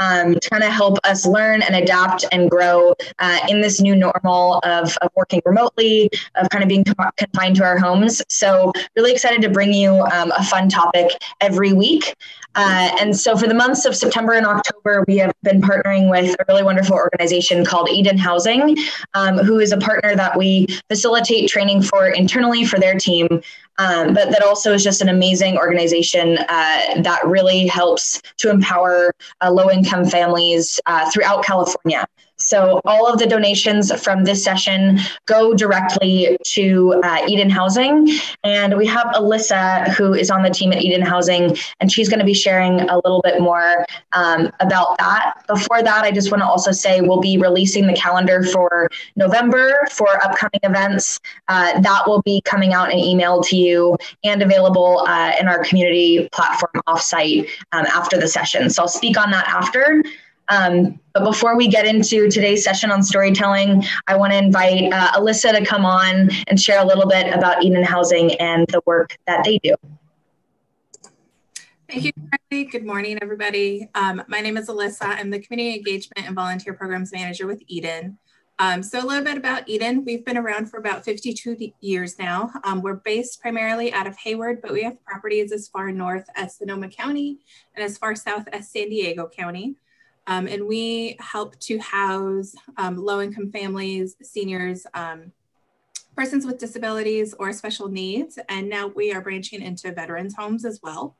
um, to kind of help us learn and adapt and grow uh, in this new normal of, of working remotely, of kind of being confined to our homes. So, really excited to bring you um, a fun topic every week. Uh, and so for the months of September and October, we have been partnering with a really wonderful organization called Eden Housing, um, who is a partner that we facilitate training for internally for their team. Um, but that also is just an amazing organization uh, that really helps to empower uh, low income families uh, throughout California. So all of the donations from this session go directly to uh, Eden Housing. And we have Alyssa, who is on the team at Eden Housing, and she's going to be sharing a little bit more um, about that. Before that, I just want to also say we'll be releasing the calendar for November for upcoming events. Uh, that will be coming out and emailed to you and available uh, in our community platform offsite um, after the session. So I'll speak on that after. Um, but before we get into today's session on storytelling, I want to invite uh, Alyssa to come on and share a little bit about Eden Housing and the work that they do. Thank you. Good morning, everybody. Um, my name is Alyssa. I'm the Community Engagement and Volunteer Programs Manager with Eden. Um, so a little bit about Eden. We've been around for about 52 years now. Um, we're based primarily out of Hayward, but we have properties as far north as Sonoma County and as far south as San Diego County. Um, and we help to house um, low income families, seniors, um, persons with disabilities or special needs. And now we are branching into veterans homes as well.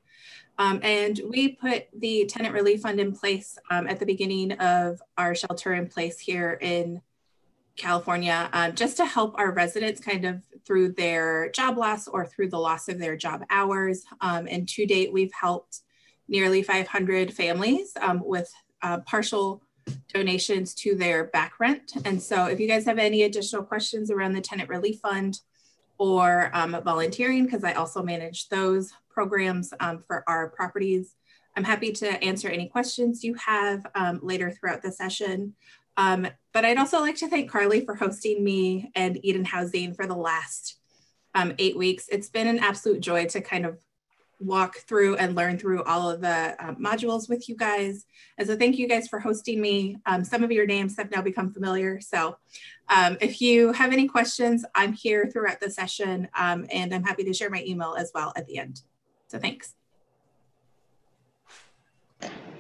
Um, and we put the tenant relief fund in place um, at the beginning of our shelter in place here in California, uh, just to help our residents kind of through their job loss or through the loss of their job hours. Um, and to date, we've helped nearly 500 families um, with uh, partial donations to their back rent. And so if you guys have any additional questions around the tenant relief fund or um, volunteering, because I also manage those programs um, for our properties, I'm happy to answer any questions you have um, later throughout the session. Um, but I'd also like to thank Carly for hosting me and Eden Housing for the last um, eight weeks. It's been an absolute joy to kind of walk through and learn through all of the uh, modules with you guys. And so thank you guys for hosting me. Um, some of your names have now become familiar. So um, if you have any questions, I'm here throughout the session um, and I'm happy to share my email as well at the end. So thanks.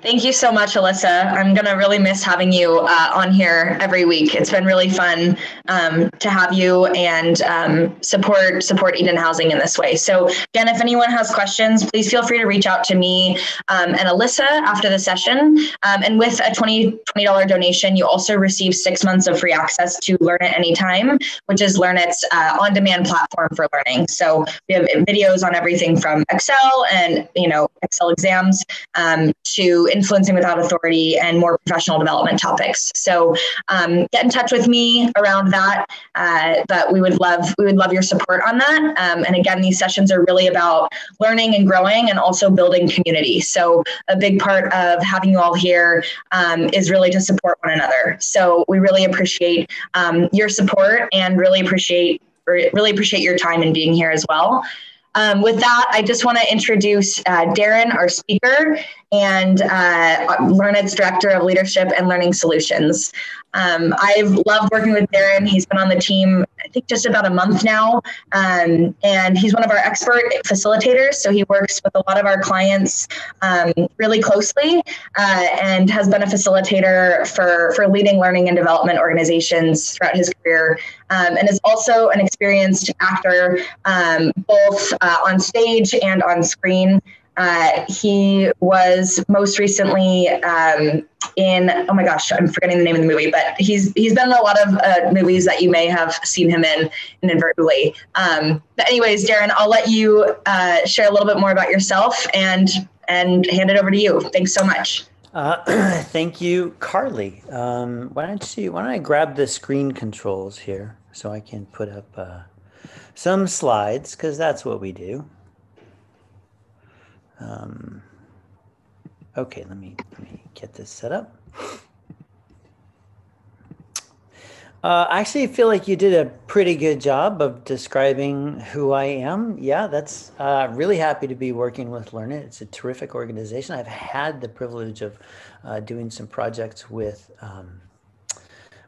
Thank you so much, Alyssa. I'm going to really miss having you uh, on here every week. It's been really fun um, to have you and um, support support Eden Housing in this way. So again, if anyone has questions, please feel free to reach out to me um, and Alyssa after the session. Um, and with a $20, $20 donation, you also receive six months of free access to Learnit Anytime, which is Learnit's uh, on-demand platform for learning. So we have videos on everything from Excel and you know Excel exams um, to influencing without authority and more professional development topics. So um, get in touch with me around that. Uh, but we would love we would love your support on that. Um, and again, these sessions are really about learning and growing and also building community. So a big part of having you all here um, is really to support one another. So we really appreciate um, your support and really appreciate really appreciate your time and being here as well. Um, with that, I just want to introduce uh, Darren, our speaker, and uh, Learnit's Director of Leadership and Learning Solutions. Um, I've loved working with Darren. He's been on the team, I think, just about a month now. Um, and he's one of our expert facilitators. So he works with a lot of our clients um, really closely uh, and has been a facilitator for, for leading learning and development organizations throughout his career. Um, and is also an experienced actor, um, both uh, on stage and on screen. Uh, he was most recently um, in oh my gosh, I'm forgetting the name of the movie, but he's he's been in a lot of uh, movies that you may have seen him in inadvertently. Um, but anyways, Darren, I'll let you uh, share a little bit more about yourself and and hand it over to you. Thanks so much. Uh, thank you, Carly. Um, why don't you why don't I grab the screen controls here so I can put up uh, some slides because that's what we do. Um, okay, let me, let me get this set up. Uh, I actually feel like you did a pretty good job of describing who I am. Yeah, that's uh, really happy to be working with Learnit. It's a terrific organization. I've had the privilege of uh, doing some projects with um,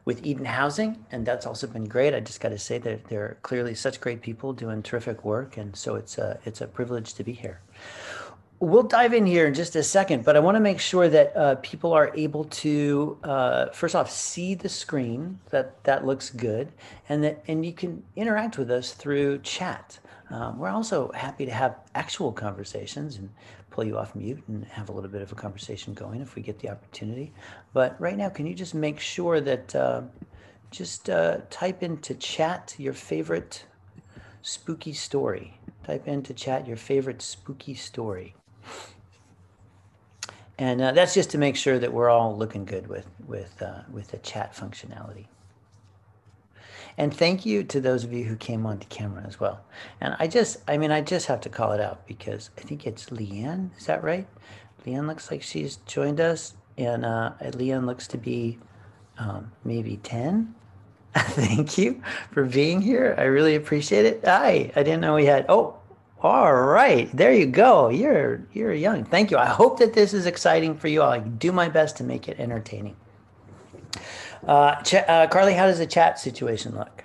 with Eden Housing, and that's also been great. I just got to say that they're clearly such great people doing terrific work, and so it's a it's a privilege to be here. We'll dive in here in just a second, but I want to make sure that uh, people are able to uh, first off see the screen that that looks good, and that and you can interact with us through chat. Um, we're also happy to have actual conversations and pull you off mute and have a little bit of a conversation going if we get the opportunity. But right now, can you just make sure that uh, just uh, type into chat your favorite spooky story? Type into chat your favorite spooky story. And uh, that's just to make sure that we're all looking good with with uh, with the chat functionality. And thank you to those of you who came onto camera as well. And I just, I mean, I just have to call it out because I think it's Leanne. Is that right? Leanne looks like she's joined us, and uh, Leanne looks to be um, maybe ten. thank you for being here. I really appreciate it. Hi, I didn't know we had. Oh, all right, there you go. You're you're young. Thank you. I hope that this is exciting for you. I'll do my best to make it entertaining. Uh, ch- uh, Carly, how does the chat situation look?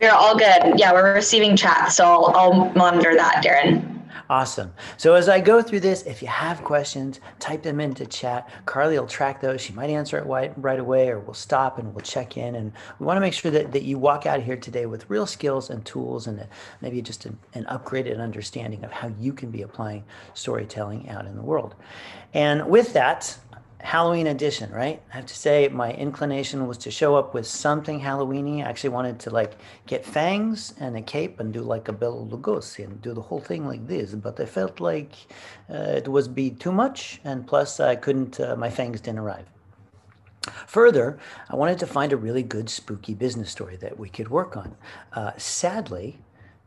We're all good. Yeah, we're receiving chat, so I'll, I'll monitor that, Darren. Awesome. So as I go through this, if you have questions, type them into chat. Carly will track those. She might answer it right, away, or we'll stop and we'll check in. And we want to make sure that, that you walk out here today with real skills and tools and maybe just an, an upgraded understanding of how you can be applying storytelling out in the world. And with that, Halloween edition, right? I have to say my inclination was to show up with something Halloweeny. I actually wanted to like get fangs and a cape and do like a Bela Lugosi and do the whole thing like this, but I felt like uh, it was be too much, and plus I couldn't. Uh, my fangs didn't arrive. Further, I wanted to find a really good spooky business story that we could work on. Uh, sadly,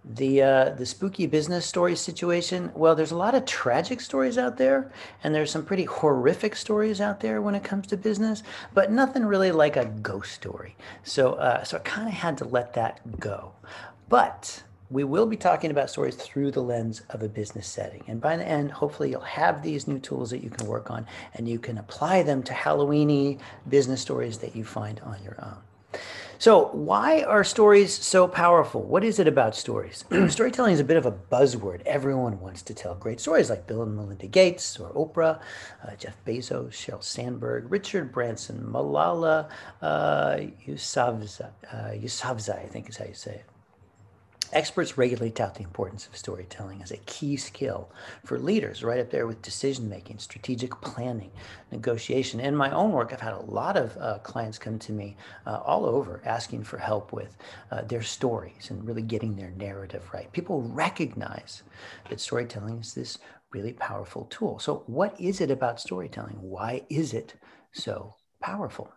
the uh, the spooky business story situation well there's a lot of tragic stories out there and there's some pretty horrific stories out there when it comes to business but nothing really like a ghost story so uh, so i kind of had to let that go but we will be talking about stories through the lens of a business setting. And by the end, hopefully, you'll have these new tools that you can work on and you can apply them to Halloweeny business stories that you find on your own. So, why are stories so powerful? What is it about stories? Storytelling is a bit of a buzzword. Everyone wants to tell great stories, like Bill and Melinda Gates, or Oprah, uh, Jeff Bezos, Sheryl Sandberg, Richard Branson, Malala uh, Yousafzai, uh, Yousafzai, I think is how you say it. Experts regularly tout the importance of storytelling as a key skill for leaders, right up there with decision making, strategic planning, negotiation. In my own work, I've had a lot of uh, clients come to me uh, all over asking for help with uh, their stories and really getting their narrative right. People recognize that storytelling is this really powerful tool. So, what is it about storytelling? Why is it so powerful?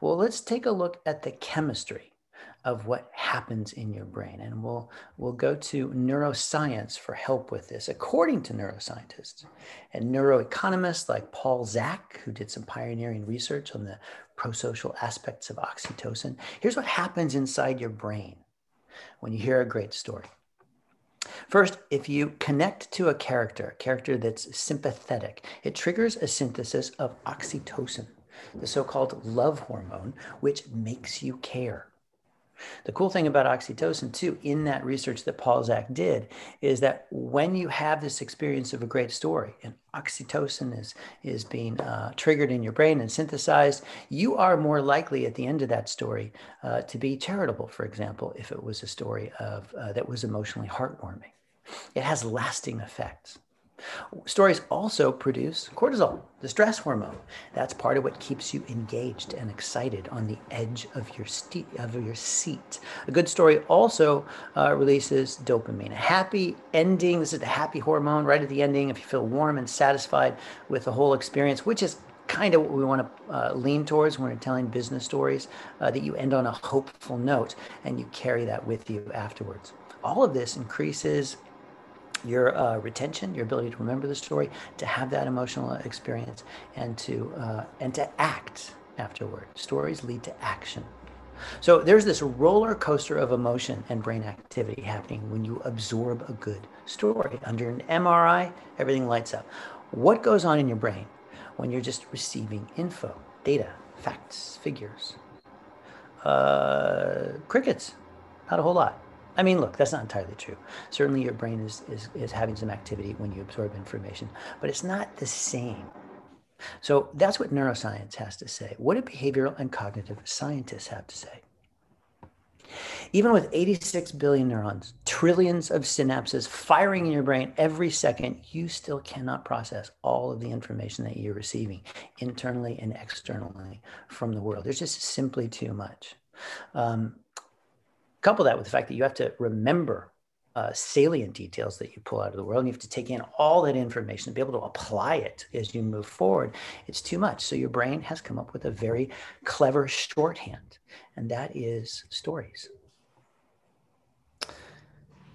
Well, let's take a look at the chemistry of what happens in your brain. And we'll, we'll go to neuroscience for help with this. According to neuroscientists and neuroeconomists like Paul Zak, who did some pioneering research on the prosocial aspects of oxytocin, here's what happens inside your brain when you hear a great story. First, if you connect to a character, a character that's sympathetic, it triggers a synthesis of oxytocin, the so called love hormone, which makes you care. The cool thing about oxytocin, too, in that research that Paul Zak did, is that when you have this experience of a great story and oxytocin is, is being uh, triggered in your brain and synthesized, you are more likely at the end of that story uh, to be charitable, for example, if it was a story of, uh, that was emotionally heartwarming. It has lasting effects. Stories also produce cortisol, the stress hormone. That's part of what keeps you engaged and excited on the edge of your, of your seat. A good story also uh, releases dopamine. A happy ending, this is the happy hormone right at the ending. If you feel warm and satisfied with the whole experience, which is kind of what we want to uh, lean towards when we're telling business stories, uh, that you end on a hopeful note and you carry that with you afterwards. All of this increases your uh, retention, your ability to remember the story, to have that emotional experience, and to uh, and to act afterward. Stories lead to action. So there's this roller coaster of emotion and brain activity happening when you absorb a good story. Under an MRI, everything lights up. What goes on in your brain when you're just receiving info, data, facts, figures? Uh, crickets, not a whole lot. I mean, look, that's not entirely true. Certainly, your brain is, is, is having some activity when you absorb information, but it's not the same. So that's what neuroscience has to say. What do behavioral and cognitive scientists have to say? Even with 86 billion neurons, trillions of synapses firing in your brain every second, you still cannot process all of the information that you're receiving internally and externally from the world. There's just simply too much. Um, couple that with the fact that you have to remember uh, salient details that you pull out of the world and you have to take in all that information to be able to apply it as you move forward. It's too much. So your brain has come up with a very clever shorthand and that is stories.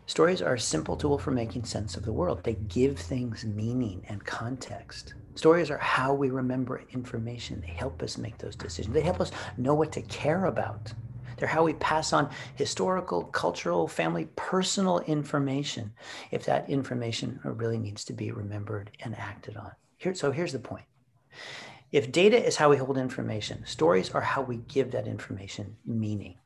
Stories are a simple tool for making sense of the world. They give things meaning and context. Stories are how we remember information. They help us make those decisions. They help us know what to care about they're how we pass on historical, cultural, family, personal information if that information really needs to be remembered and acted on. Here, so here's the point. If data is how we hold information, stories are how we give that information meaning.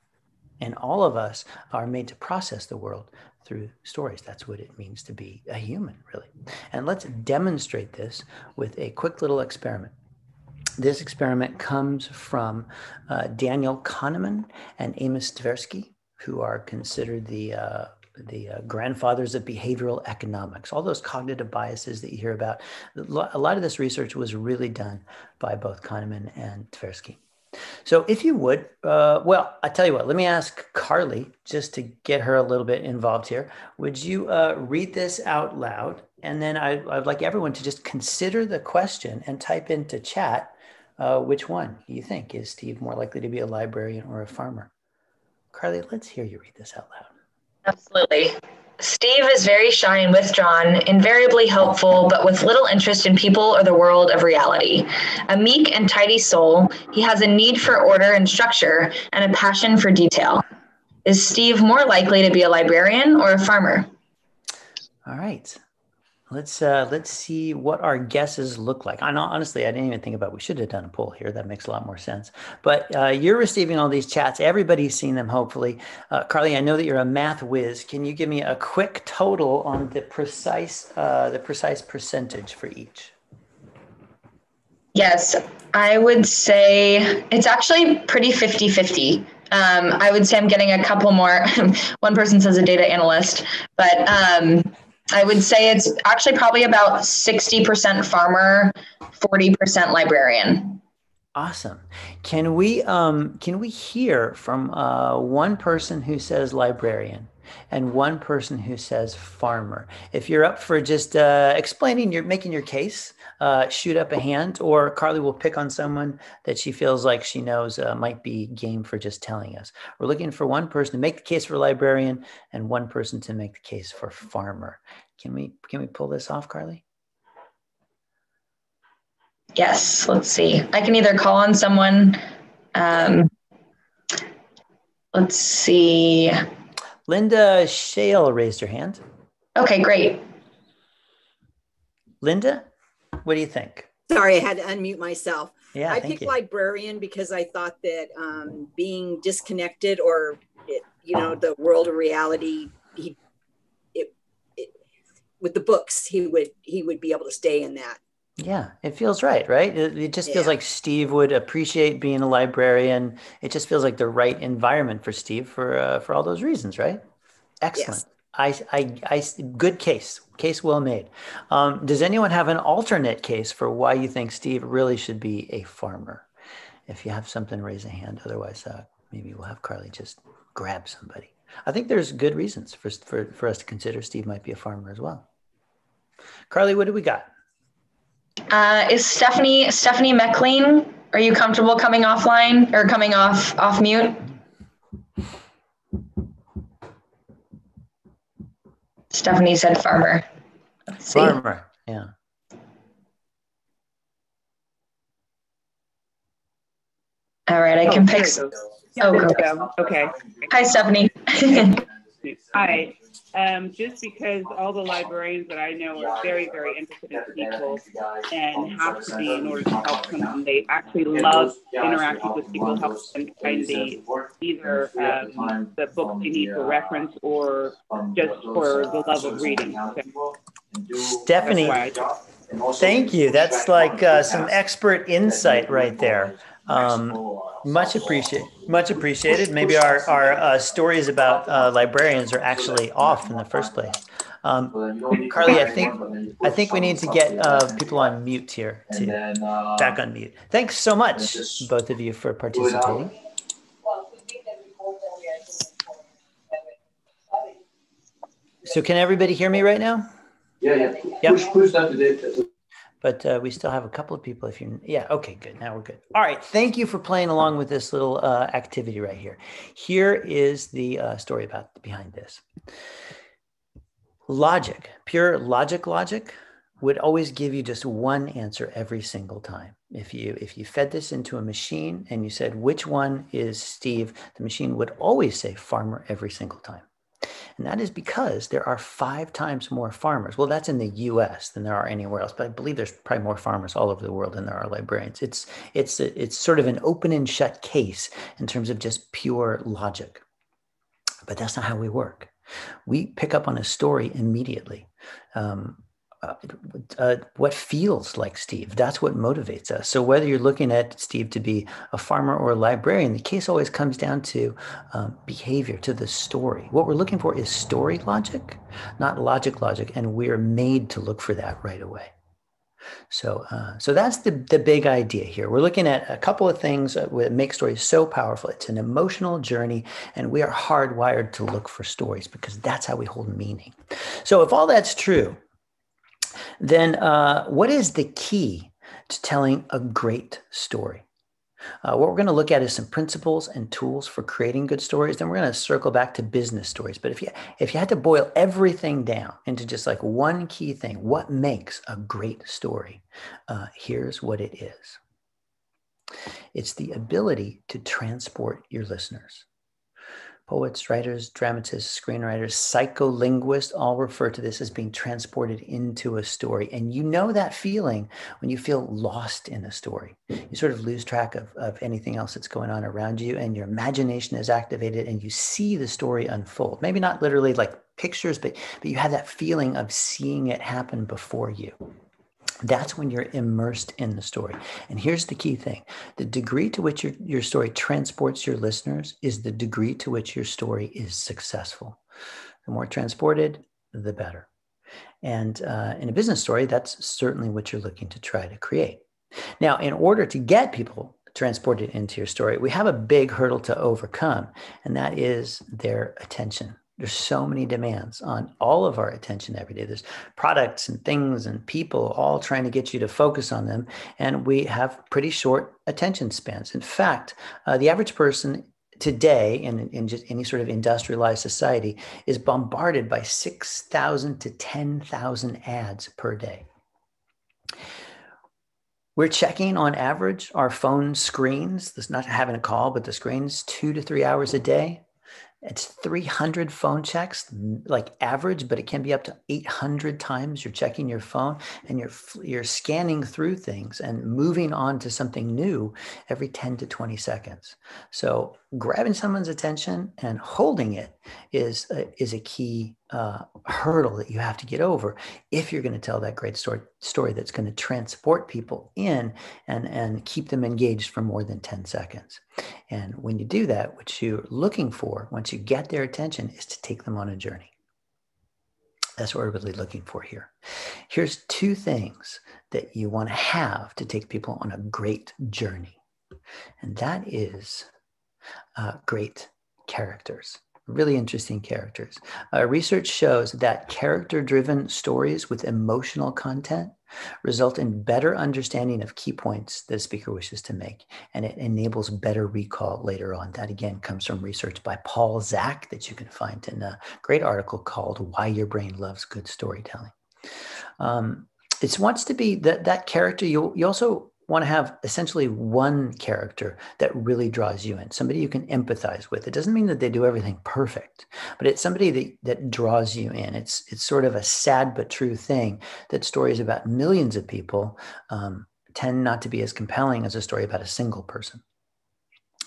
And all of us are made to process the world through stories. That's what it means to be a human, really. And let's demonstrate this with a quick little experiment. This experiment comes from uh, Daniel Kahneman and Amos Tversky, who are considered the uh, the uh, grandfathers of behavioral economics, all those cognitive biases that you hear about. A lot of this research was really done by both Kahneman and Tversky. So, if you would, uh, well, I tell you what, let me ask Carly just to get her a little bit involved here. Would you uh, read this out loud? And then I, I'd like everyone to just consider the question and type into chat uh, which one do you think? Is Steve more likely to be a librarian or a farmer? Carly, let's hear you read this out loud. Absolutely. Steve is very shy and withdrawn, invariably helpful, but with little interest in people or the world of reality. A meek and tidy soul, he has a need for order and structure and a passion for detail. Is Steve more likely to be a librarian or a farmer? All right. Let's uh, let's see what our guesses look like. I know, honestly, I didn't even think about. We should have done a poll here. That makes a lot more sense. But uh, you're receiving all these chats. Everybody's seen them. Hopefully, uh, Carly, I know that you're a math whiz. Can you give me a quick total on the precise uh, the precise percentage for each? Yes, I would say it's actually pretty 50 50. Um, I would say I'm getting a couple more. One person says a data analyst, but um, I would say it's actually probably about 60% farmer, 40% librarian. Awesome. Can we um, can we hear from uh, one person who says librarian and one person who says farmer? If you're up for just uh, explaining, you're making your case. Uh, shoot up a hand, or Carly will pick on someone that she feels like she knows uh, might be game for just telling us. We're looking for one person to make the case for librarian and one person to make the case for farmer. Can we can we pull this off, Carly? Yes. Let's see. I can either call on someone. Um, let's see. Linda Shale raised her hand. Okay, great. Linda, what do you think? Sorry, I had to unmute myself. Yeah, I picked you. librarian because I thought that um, being disconnected or, it, you know, the world of reality, he, it, it, with the books, he would he would be able to stay in that. Yeah, it feels right, right? It, it just feels yeah. like Steve would appreciate being a librarian. It just feels like the right environment for Steve for uh, for all those reasons, right? Excellent. Yes. I, I, I, good case, case well made. Um, does anyone have an alternate case for why you think Steve really should be a farmer? If you have something, raise a hand. Otherwise, uh, maybe we'll have Carly just grab somebody. I think there's good reasons for, for, for us to consider Steve might be a farmer as well. Carly, what do we got? Uh, is Stephanie Stephanie McLean? Are you comfortable coming offline or coming off off mute? Stephanie said farmer. Farmer, yeah. All right, I Oh, can there pick. it. Oh, There go. we go. Okay. Hi, Stephanie. Hi. Um, just because all the librarians that I know are very, very interested in people and have to be in order to help someone. They actually love interacting with people, help them find the either um, the book they need for reference or just for the love of reading. So Stephanie, that's why I thank you. That's like uh, some expert insight right there. Um, much appreciated. Much appreciated. Maybe our our uh, stories about uh, librarians are actually off in the first place. Um, Carly, I think I think we need to get uh, people on mute here. too. back on mute. Thanks so much, both of you, for participating. So, can everybody hear me right now? Yeah, yeah. Yep. Push, push that to the. But uh, we still have a couple of people if you yeah okay good now we're good. All right thank you for playing along with this little uh, activity right here. Here is the uh, story about behind this. Logic pure logic logic would always give you just one answer every single time. If you if you fed this into a machine and you said which one is steve? the machine would always say farmer every single time and that is because there are five times more farmers. Well, that's in the US than there are anywhere else, but I believe there's probably more farmers all over the world than there are librarians. It's it's it's sort of an open and shut case in terms of just pure logic. But that's not how we work. We pick up on a story immediately. Um, uh, uh, what feels like Steve. That's what motivates us. So whether you're looking at Steve to be a farmer or a librarian, the case always comes down to um, behavior, to the story. What we're looking for is story logic, not logic logic, and we're made to look for that right away. So, uh, so that's the the big idea here. We're looking at a couple of things that make stories so powerful. It's an emotional journey, and we are hardwired to look for stories because that's how we hold meaning. So, if all that's true, then uh, what is the key to telling a great story? Uh, what we're going to look at is some principles and tools for creating good stories. Then we're going to circle back to business stories. But if you if you had to boil everything down into just like one key thing, what makes a great story? Uh, here's what it is. It's the ability to transport your listeners. Poets, writers, dramatists, screenwriters, psycholinguists all refer to this as being transported into a story. And you know that feeling when you feel lost in a story. You sort of lose track of, of anything else that's going on around you, and your imagination is activated, and you see the story unfold. Maybe not literally like pictures, but, but you have that feeling of seeing it happen before you that's when you're immersed in the story. And here's the key thing the degree to which your, your story transports your listeners is the degree to which your story is successful. The more transported, the better. And uh, in a business story, that's certainly what you're looking to try to create. Now, in order to get people transported into your story, we have a big hurdle to overcome, and that is their attention. There's so many demands on all of our attention every day. There's products and things and people all trying to get you to focus on them. And we have pretty short attention spans. In fact, uh, the average person today in, in just any sort of industrialized society is bombarded by 6,000 to 10,000 ads per day. We're checking on average our phone screens, this not having a call, but the screens two to three hours a day. It's 300 phone checks, like average, but it can be up to 800 times you're checking your phone and you're you're scanning through things and moving on to something new every 10 to 20 seconds. So grabbing someone's attention and holding it is a, is a key uh, hurdle that you have to get over if you're going to tell that great story story that's going to transport people in and and keep them engaged for more than 10 seconds. And when you do that, what you're looking for once you get their attention is to take them on a journey. That's what we're really looking for here. Here's two things that you want to have to take people on a great journey, and that is uh, great characters really interesting characters. Uh, research shows that character driven stories with emotional content result in better understanding of key points that a speaker wishes to make, and it enables better recall later on. That again comes from research by Paul Zak that you can find in a great article called Why Your Brain Loves Good Storytelling. Um, it wants to be that that character you you also want to have essentially one character that really draws you in, somebody you can empathize with. It doesn't mean that they do everything perfect, but it's somebody that, that draws you in. It's, it's sort of a sad but true thing that stories about millions of people um, tend not to be as compelling as a story about a single person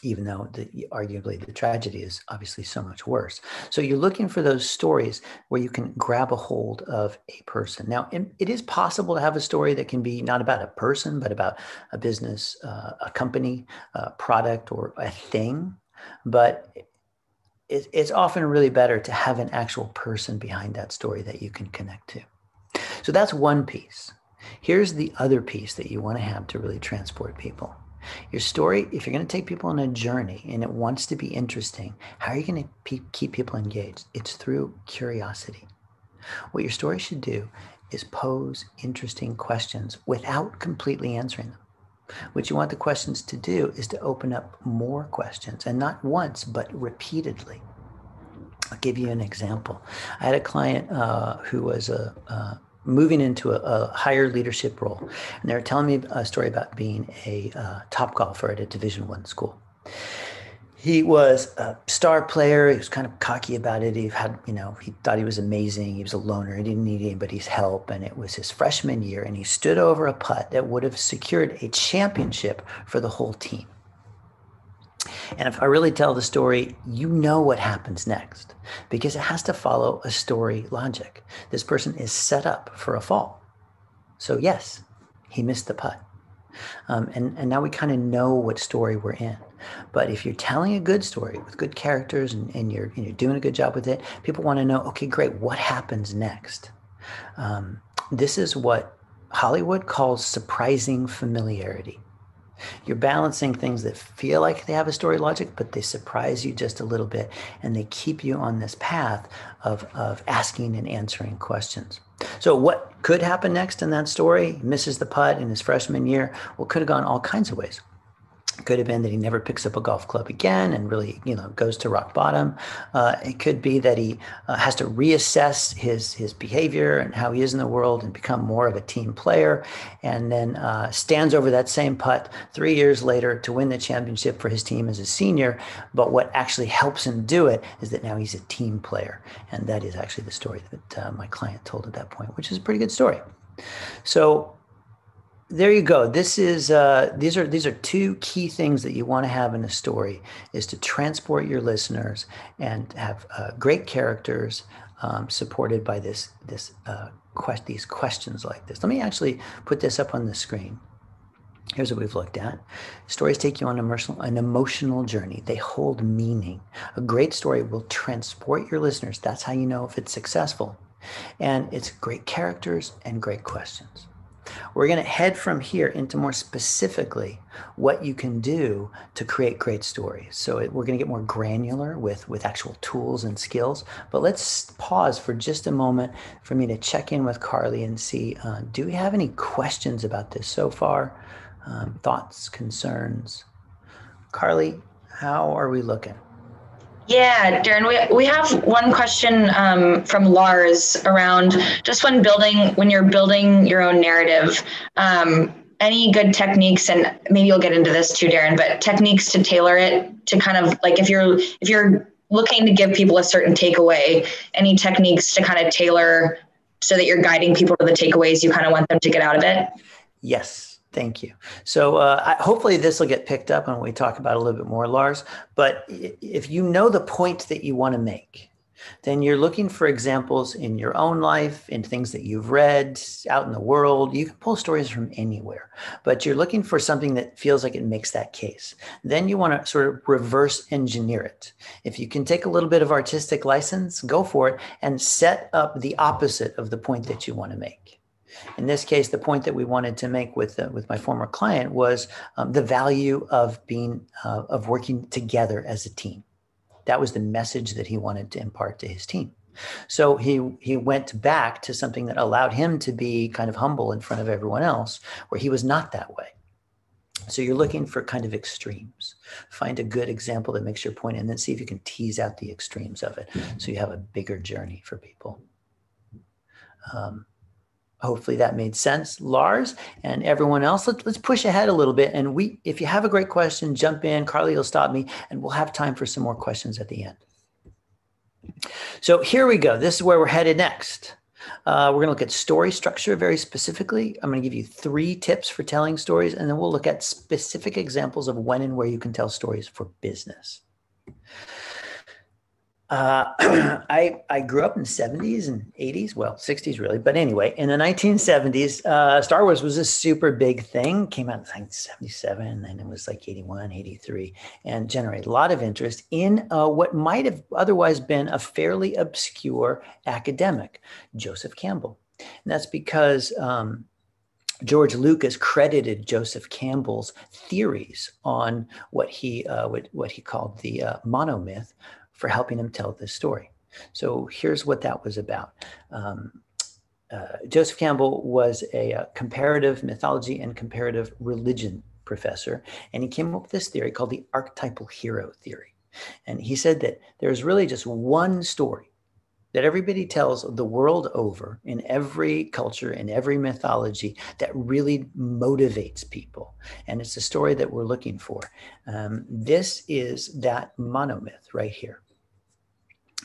even though the, arguably the tragedy is obviously so much worse. So you're looking for those stories where you can grab a hold of a person. Now, it is possible to have a story that can be not about a person, but about a business, uh, a company, a product, or a thing. But it, it's often really better to have an actual person behind that story that you can connect to. So that's one piece. Here's the other piece that you want to have to really transport people your story, if you're going to take people on a journey and it wants to be interesting, how are you going to pe- keep people engaged? It's through curiosity. What your story should do is pose interesting questions without completely answering them. What you want the questions to do is to open up more questions and not once, but repeatedly. I'll give you an example. I had a client uh, who was a, uh, moving into a, a, higher leadership role. And they were telling me a story about being a uh, top golfer at a division one school. He was a star player. He was kind of cocky about it. He had you know he thought he was amazing. He was a loner. He didn't need anybody's help. And it was his freshman year and he stood over a putt that would have secured a championship for the whole team and if I really tell the story, you know what happens next because it has to follow a story logic. This person is set up for a fall. So, yes, he missed the putt. Um, and, and now we kind of know what story we're in. But if you're telling a good story with good characters and, and, you're, and you're doing a good job with it, people want to know okay, great, what happens next? Um, this is what Hollywood calls surprising familiarity. You're balancing things that feel like they have a story logic, but they surprise you just a little bit and they keep you on this path of, of asking and answering questions. So, what could happen next in that story? Misses the putt in his freshman year. Well, could have gone all kinds of ways could have been that he never picks up a golf club again and really you know goes to rock bottom. Uh, it could be that he uh, has to reassess his his behavior and how he is in the world and become more of a team player. And then uh, stands over that same putt three years later to win the championship for his team as a senior. But what actually helps him do it is that now he's a team player. And that is actually the story that uh, my client told at that point which is a pretty good story. So there you go this is uh, these are these are two key things that you want to have in a story is to transport your listeners and have uh, great characters um, supported by this this uh, quest these questions like this let me actually put this up on the screen Here's what we've looked at. Stories take you on emotional, an emotional journey. They hold meaning. A great story will transport your listeners. That's how you know if it's successful. And it's great characters and great questions. We're going to head from here into more specifically what you can do to create great stories. So it, we're going to get more granular with, with actual tools and skills. But let's pause for just a moment for me to check in with Carly and see uh, do we have any questions about this so far? Um, thoughts, concerns? Carly, how are we looking? Yeah, Darren, we, we have one question um, from Lars around just when building, when you're building your own narrative, um, any good techniques, and maybe you'll get into this too, Darren, but techniques to tailor it to kind of like if you're, if you're looking to give people a certain takeaway, any techniques to kind of tailor so that you're guiding people to the takeaways you kind of want them to get out of it? Yes. Thank you. So uh, I, hopefully this will get picked up when we talk about a little bit more, Lars. But if you know the point that you want to make, then you're looking for examples in your own life, in things that you've read out in the world. You can pull stories from anywhere, but you're looking for something that feels like it makes that case. Then you want to sort of reverse engineer it. If you can take a little bit of artistic license, go for it and set up the opposite of the point that you want to make. In this case, the point that we wanted to make with uh, with my former client was um, the value of being uh, of working together as a team. That was the message that he wanted to impart to his team. So he he went back to something that allowed him to be kind of humble in front of everyone else, where he was not that way. So you're looking for kind of extremes. Find a good example that makes your point, and then see if you can tease out the extremes of it, so you have a bigger journey for people. Um, hopefully that made sense. Lars and everyone else let, us push ahead a little bit. And we if you have a great question jump in. Carly will stop me and we'll have time for some more questions at the end. So here we go. This is where we're headed next. Uh, we're going to look at story structure very specifically. I'm going to give you three tips for telling stories and then we'll look at specific examples of when and where you can tell stories for business uh, I I grew up in the 70s and 80s, well, 60s really, but anyway, in the 1970s, uh, Star Wars was a super big thing. Came out in 1977, and it was like 81, 83, and generated a lot of interest in uh, what might have otherwise been a fairly obscure academic, Joseph Campbell, and that's because. Um, George Lucas credited Joseph Campbell's theories on what he uh, what, what he called the uh, monomyth, for helping him tell this story. So here's what that was about. Um, uh, Joseph Campbell was a, a, uh, comparative mythology and comparative religion professor, and he came up with this theory called the archetypal hero theory. And he said that there's really just one story that everybody tells the world over in every culture, in every mythology that really motivates people. And it's a story that we're looking for. Um, this is that monomyth right here.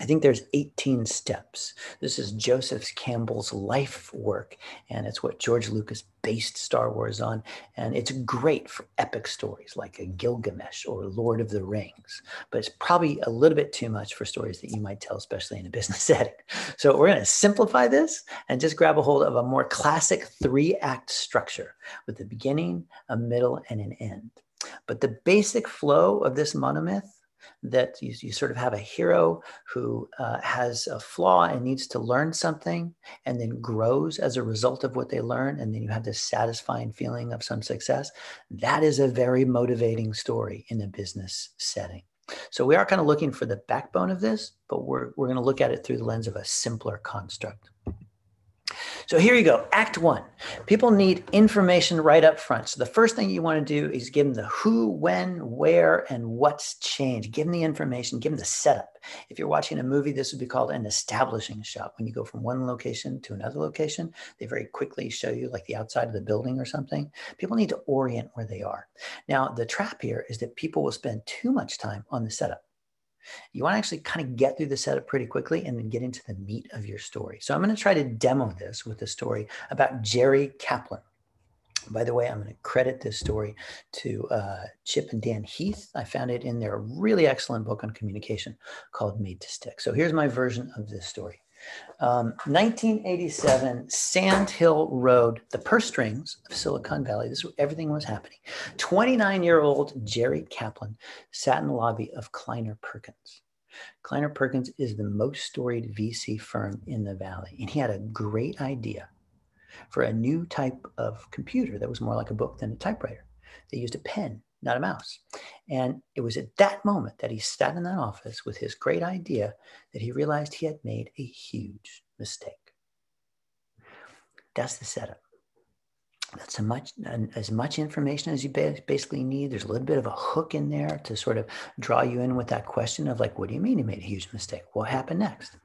I think there's 18 steps. This is Joseph Campbell's life work, and it's what George Lucas based Star Wars on. And it's great for epic stories like a Gilgamesh or Lord of the Rings, but it's probably a little bit too much for stories that you might tell, especially in a business setting. So we're going to simplify this and just grab a hold of a more classic three act structure with a beginning, a middle, and an end. But the basic flow of this monomyth that you, you sort of have a hero who uh, has a flaw and needs to learn something and then grows as a result of what they learn. And then you have this satisfying feeling of some success. That is a very motivating story in a business setting. So we are kind of looking for the backbone of this, but we're, we're going to look at it through the lens of a simpler construct. So here you go. Act one. People need information right up front. So the first thing you want to do is give them the who, when, where, and what's changed. Give them the information, give them the setup. If you're watching a movie, this would be called an establishing shot. When you go from one location to another location, they very quickly show you like the outside of the building or something. People need to orient where they are. Now, the trap here is that people will spend too much time on the setup you want to actually kind of get through the setup pretty quickly and then get into the meat of your story. So I'm going to try to demo this with a story about Jerry Kaplan. By the way, I'm going to credit this story to uh, Chip and Dan Heath. I found it in their really excellent book on communication called Made to Stick. So here's my version of this story. Um, 1987, Sand Hill Road, the purse strings of Silicon Valley. This is where everything was happening. 29 year old Jerry Kaplan sat in the lobby of Kleiner Perkins. Kleiner Perkins is the most storied VC firm in the Valley, and he had a great idea for a new type of computer that was more like a book than a typewriter. They used a pen not a mouse. And it was at that moment that he sat in that office with his great idea that he realized he had made a huge mistake. That's the setup. That's as much, as much information as you basically need. There's a little bit of a hook in there to sort of draw you in with that question of like, what do you mean you made a huge mistake? What happened next?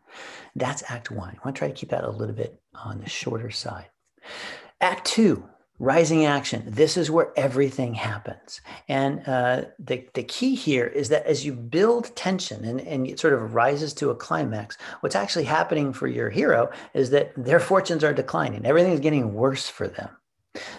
That's act one. I want to try to keep that a little bit on the shorter side. Act two, rising action. This is where everything happens. And uh, the, the key here is that as you build tension and, and it sort of rises to a climax what's actually happening for your hero is that their fortunes are declining. Everything's getting worse for them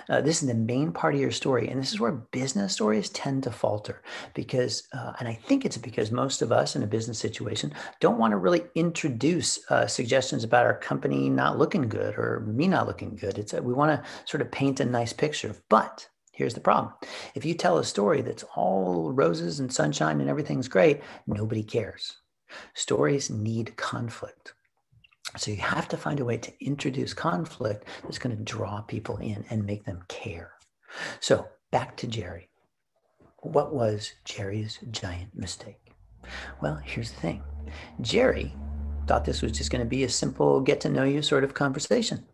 uh, this is the main part of your story. And this is where business stories tend to falter because, uh, and I think it's because most of us in a business situation don't want to really introduce uh, suggestions about our company not looking good or me not looking good. It's we want to sort of paint a nice picture. But here's the problem if you tell a story that's all roses and sunshine and everything's great, nobody cares. Stories need conflict. So you have to find a way to introduce conflict that's going to draw people in and make them care. So back to Jerry. What was Jerry's giant mistake? Well, here's the thing Jerry thought this was just going to be a simple get to know you sort of conversation.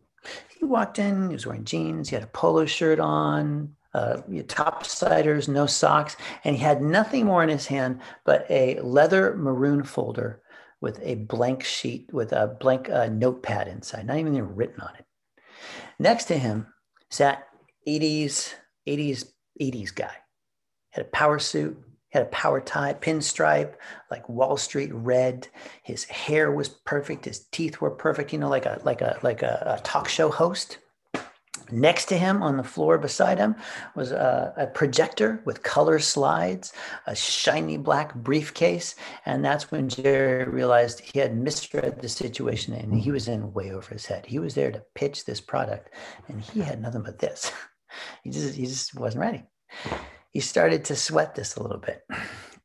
He walked in, he was wearing jeans, he had a polo shirt on, uh, topsiders, no socks, and he had nothing more in his hand but a leather maroon folder with a blank sheet with a blank uh, notepad inside, not even written on it. Next to him sat 80s, 80s, 80s guy. Had a power suit, had a power tie, pinstripe, like Wall Street red. His hair was perfect. His teeth were perfect. You know, like a like a like a, a talk show host. Next to him on the floor beside him was a, a, projector with color slides, a shiny black briefcase. And that's when Jerry realized he had misread the situation and he was in way over his head. He was there to pitch this product and he had nothing but this. He just, he just wasn't ready. He started to sweat this a little bit.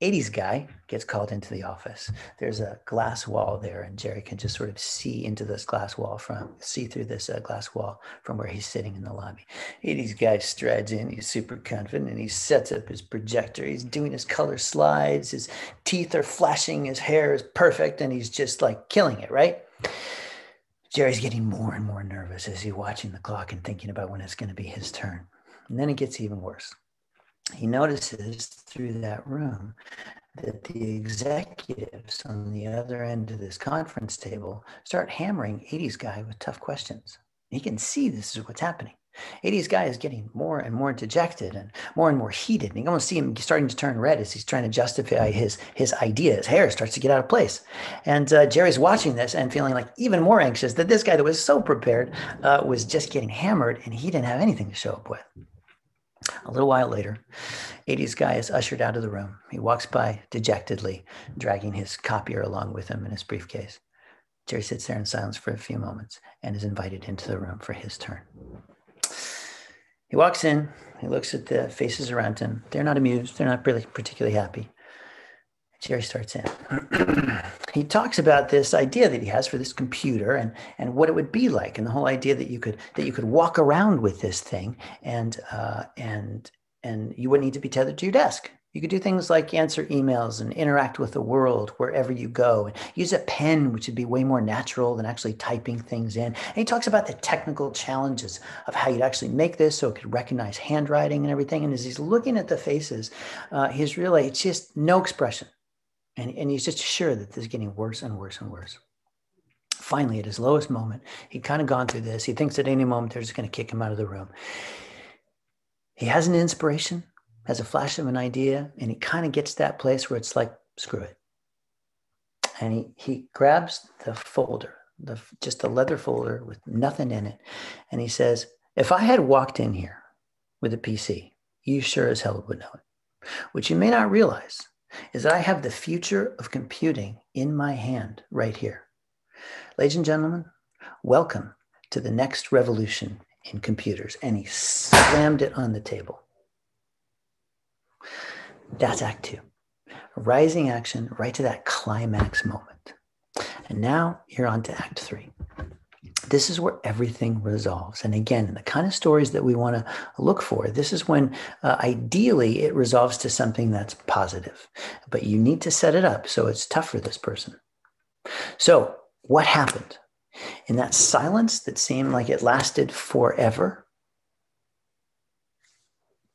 80s guy gets called into the office. There's a glass wall there, and Jerry can just sort of see into this glass wall from see through this uh, glass wall from where he's sitting in the lobby. 80s guy strides in. He's super confident, and he sets up his projector. He's doing his color slides. His teeth are flashing. His hair is perfect, and he's just like killing it. Right. Jerry's getting more and more nervous as he's watching the clock and thinking about when it's going to be his turn. And then it gets even worse he notices through that room that the executives on the other end of this conference table start hammering 80s guy with tough questions. He can see this is what's happening. 80s guy is getting more and more dejected and more and more heated. And you almost see him starting to turn red as he's trying to justify his, his idea. His hair starts to get out of place. And uh, Jerry's watching this and feeling like even more anxious that this guy that was so prepared uh, was just getting hammered and he didn't have anything to show up with. A little while later, 80s guy is ushered out of the room. He walks by dejectedly, dragging his copier along with him in his briefcase. Jerry sits there in silence for a few moments and is invited into the room for his turn. He walks in, he looks at the faces around him. They're not amused, they're not really particularly happy. Jerry starts in. he talks about this idea that he has for this computer and, and what it would be like, and the whole idea that you could that you could walk around with this thing and uh, and and you wouldn't need to be tethered to your desk. You could do things like answer emails and interact with the world wherever you go, and use a pen, which would be way more natural than actually typing things in. And he talks about the technical challenges of how you'd actually make this so it could recognize handwriting and everything. And as he's looking at the faces, uh, he's really it's just no expression and, and he's just sure that this is getting worse and worse and worse. Finally, at his lowest moment, he'd kind of gone through this. He thinks at any moment they're just going to kick him out of the room. He has an inspiration, has a flash of an idea, and he kind of gets that place where it's like, screw it. And he, he grabs the folder, the, just a leather folder with nothing in it. And he says, if I had walked in here with a PC, you sure as hell would know it. Which you may not realize is that I have the future of computing in my hand right here. Ladies and gentlemen, welcome to the next revolution in computers. And he slammed it on the table. That's Act Two. Rising action right to that climax moment. And now you're on to Act Three this is where everything resolves. And again, the kind of stories that we want to look for, this is when uh, ideally it resolves to something that's positive, but you need to set it up so it's tough for this person. So, what happened? In that silence that seemed like it lasted forever,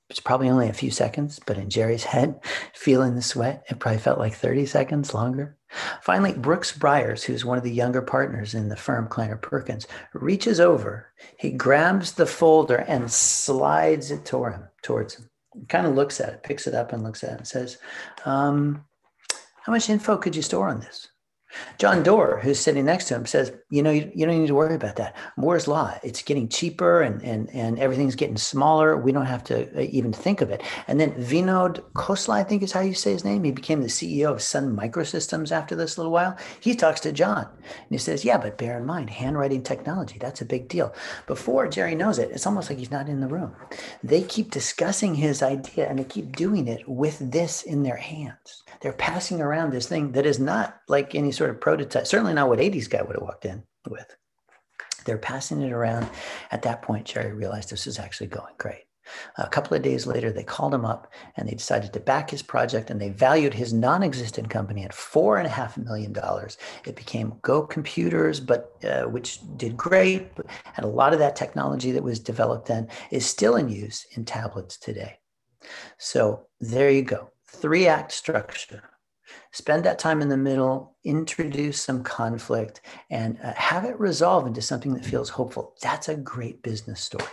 it's probably only a few seconds, but in Jerry's head, feeling the sweat, it probably felt like 30 seconds longer. Finally, Brooks Byers, who's one of the younger partners in the firm, Kleiner Perkins, reaches over. He grabs the folder and slides it toward him, towards him. Kind of looks at it, picks it up and looks at it and says, um, How much info could you store on this? John Doerr, who's sitting next to him, says, "You know, you, you, don't need to worry about that. Moore's law. It's getting cheaper, and and and everything's getting smaller. We don't have to uh, even think of it." And then Vinod Khosla, I think is how you say his name. He became the CEO of Sun Microsystems after this little while. He talks to John, and he says, "Yeah, but bear in mind, handwriting technology. That's a big deal." Before Jerry knows it, it's almost like he's not in the room. They keep discussing his idea, and they keep doing it with this in their hands they're passing around this thing that is not like any sort of prototype, certainly not what 80s guy would have walked in with. They're passing it around. At that point, Jerry realized this is actually going great. A couple of days later, they called him up and they decided to back his project and they valued his non existent company at $4.5 million. It became Go Computers, but uh, which did great. And a lot of that technology that was developed then is still in use in tablets today. So there you go three act structure. spend that time in the middle, introduce some conflict, and uh, have it resolve into something that feels hopeful. That's a great business story.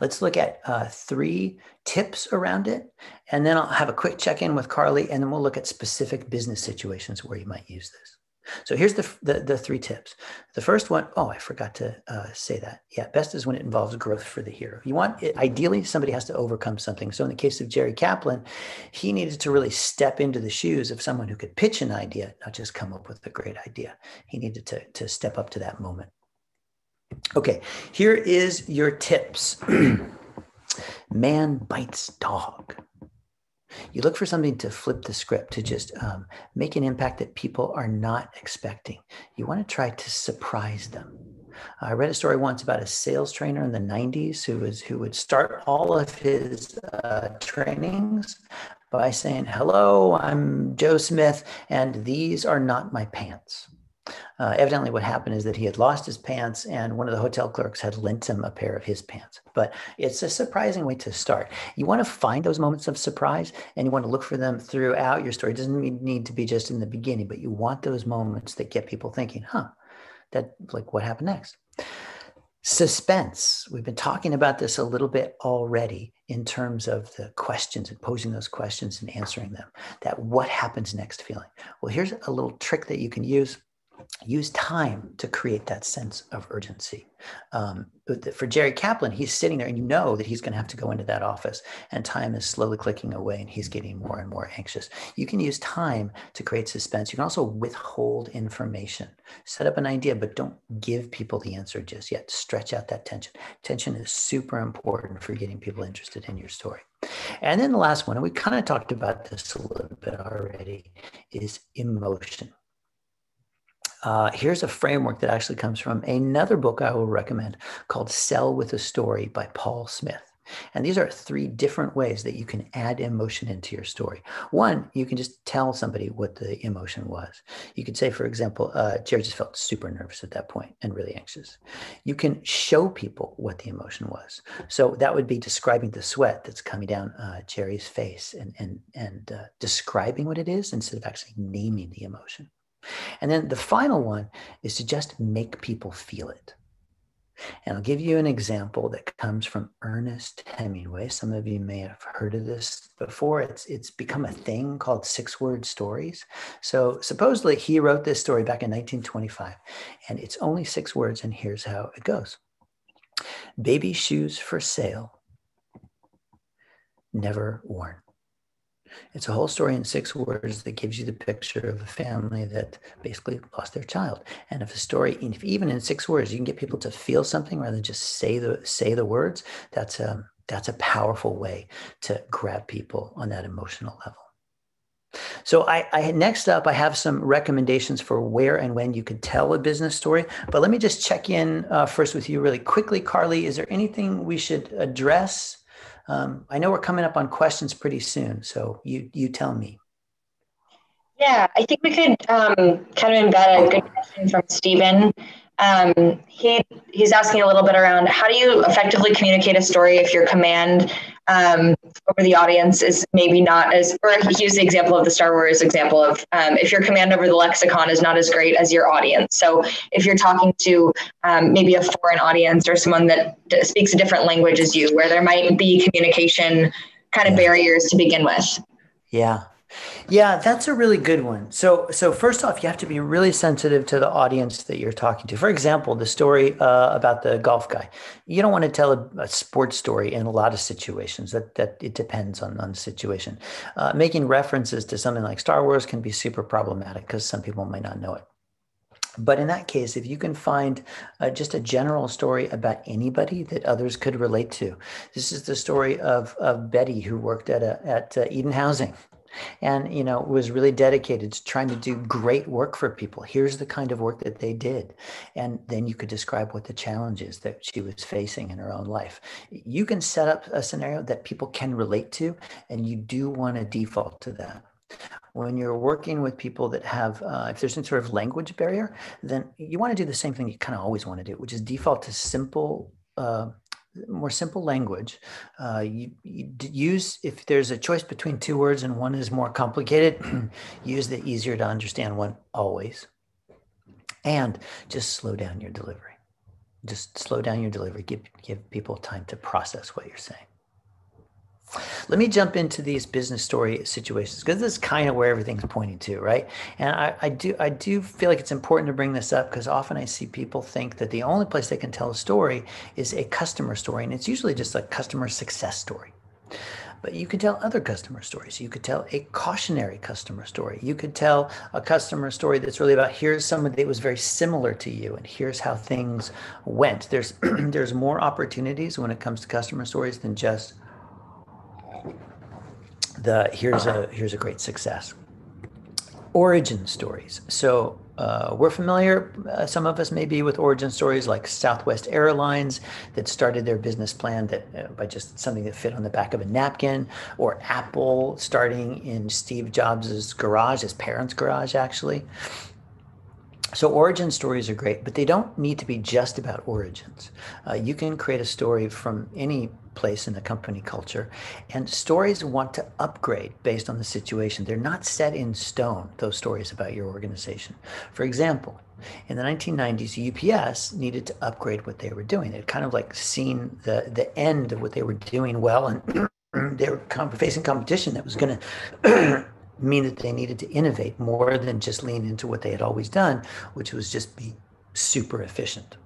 Let's look at uh, three tips around it, and then I'll have a quick check in with Carly, and then we'll look at specific business situations where you might use this. So here's the, the, the, three tips. The first one, oh, I forgot to uh, say that. Yeah, best is when it involves growth for the hero. You want ideally, somebody has to overcome something. So in the case of Jerry Kaplan, he needed to really step into the shoes of someone who could pitch an idea, not just come up with a great idea. He needed to, to step up to that moment. Okay, here is your tips. Man bites dog. You look for something to flip the script, to just um, make an impact that people are not expecting. You want to try to surprise them. I read a story once about a sales trainer in the 90s who was who would start all of his uh, trainings by saying, "Hello, I'm Joe Smith, and these are not my pants." Uh, evidently, what happened is that he had lost his pants, and one of the hotel clerks had lent him a pair of his pants. But it's a surprising way to start. You want to find those moments of surprise, and you want to look for them throughout your story. It doesn't need to be just in the beginning, but you want those moments that get people thinking, "Huh, that like what happened next." Suspense. We've been talking about this a little bit already in terms of the questions and posing those questions and answering them. That what happens next feeling. Well, here's a little trick that you can use use time to create that sense of urgency. Um, for Jerry Kaplan, he's sitting there and you know that he's going to have to go into that office and time is slowly clicking away and he's getting more and more anxious. You can use time to create suspense. You can also withhold information. Set up an idea, but don't give people the answer just yet. Stretch out that tension. Tension is super important for getting people interested in your story. And then the last one, and we kind of talked about this a little bit already, is emotion. Uh, here's a framework that actually comes from another book I will recommend called Sell with a Story by Paul Smith. And these are three different ways that you can add emotion into your story. One, you can just tell somebody what the emotion was. You could say, for example, uh, Jerry just felt super nervous at that point and really anxious. You can show people what the emotion was. So that would be describing the sweat that's coming down uh, Jerry's face and, and, and uh, describing what it is instead of actually naming the emotion. And then the final one is to just make people feel it. And I'll give you an example that comes from Ernest Hemingway. Some of you may have heard of this before. It's it's become a thing called six word stories. So supposedly he wrote this story back in 1925, and it's only six words. And here's how it goes: Baby shoes for sale, never worn. It's a whole story in six words that gives you the picture of a family that basically lost their child. And if a story, if even in six words, you can get people to feel something rather than just say the say the words, that's a that's a powerful way to grab people on that emotional level. So I, I, next up, I have some recommendations for where and when you could tell a business story. But let me just check in uh, first with you really quickly, Carly. Is there anything we should address um, I know we're coming up on questions pretty soon, so you you tell me. Yeah, I think we could um, kind of embed a good question from Stephen. Um, he he's asking a little bit around how do you effectively communicate a story if your command um, over the audience is maybe not as, or he used the example of the Star Wars example of um, if your command over the lexicon is not as great as your audience. So if you're talking to um, maybe a foreign audience or someone that speaks a different language as you, where there might be communication kind of barriers to begin with. Yeah, yeah, that's a really good one. So, so first off, you have to be really sensitive to the audience that you're talking to. For example, the story uh, about the golf guy. You don't want to tell a, a, sports story in a lot of situations. That that it depends on on the situation. Uh, making references to something like Star Wars can be super problematic because some people might not know it. But in that case, if you can find uh, just a general story about anybody that others could relate to, this is the story of, of Betty who worked at a, at uh, Eden Housing and you know was really dedicated to trying to do great work for people. Here's the kind of work that they did. And then you could describe what the challenges that she was facing in her own life. You can set up a scenario that people can relate to and you do want to default to that. When you're working with people that have uh, if there's some sort of language barrier then you want to do the same thing you kind of always want to do which is default to simple uh, more simple language. Uh, you, you use, if there's a choice between two words and one is more complicated, use the easier to understand one always. And just slow down your delivery. Just slow down your delivery. Give, give people time to process what you're saying. Let me jump into these business story situations because this is kind of where everything's pointing to, right? And I, I do I do feel like it's important to bring this up because often I see people think that the only place they can tell a story is a customer story, and it's usually just a customer success story. But you could tell other customer stories. You could tell a cautionary customer story. You could tell a customer story that's really about here's someone that was very similar to you, and here's how things went. There's there's more opportunities when it comes to customer stories than just the here's a here's a great success. Origin stories. So uh, we're familiar uh, some of us may be with origin stories like southwest airlines that started their business plan that uh, by just something that fit on the back of a napkin or apple starting in steve jobs's garage his parents garage actually so origin stories are great, but they don't need to be just about origins. Uh, you can create a story from any place in the company culture, and stories want to upgrade based on the situation. They're not set in stone. Those stories about your organization. For example, in the 1990s, UPS needed to upgrade what they were doing. They'd kind of like seen the the end of what they were doing well, and they were facing competition that was going to mean that they needed to innovate more than just lean into what they had always done, which was just be super efficient.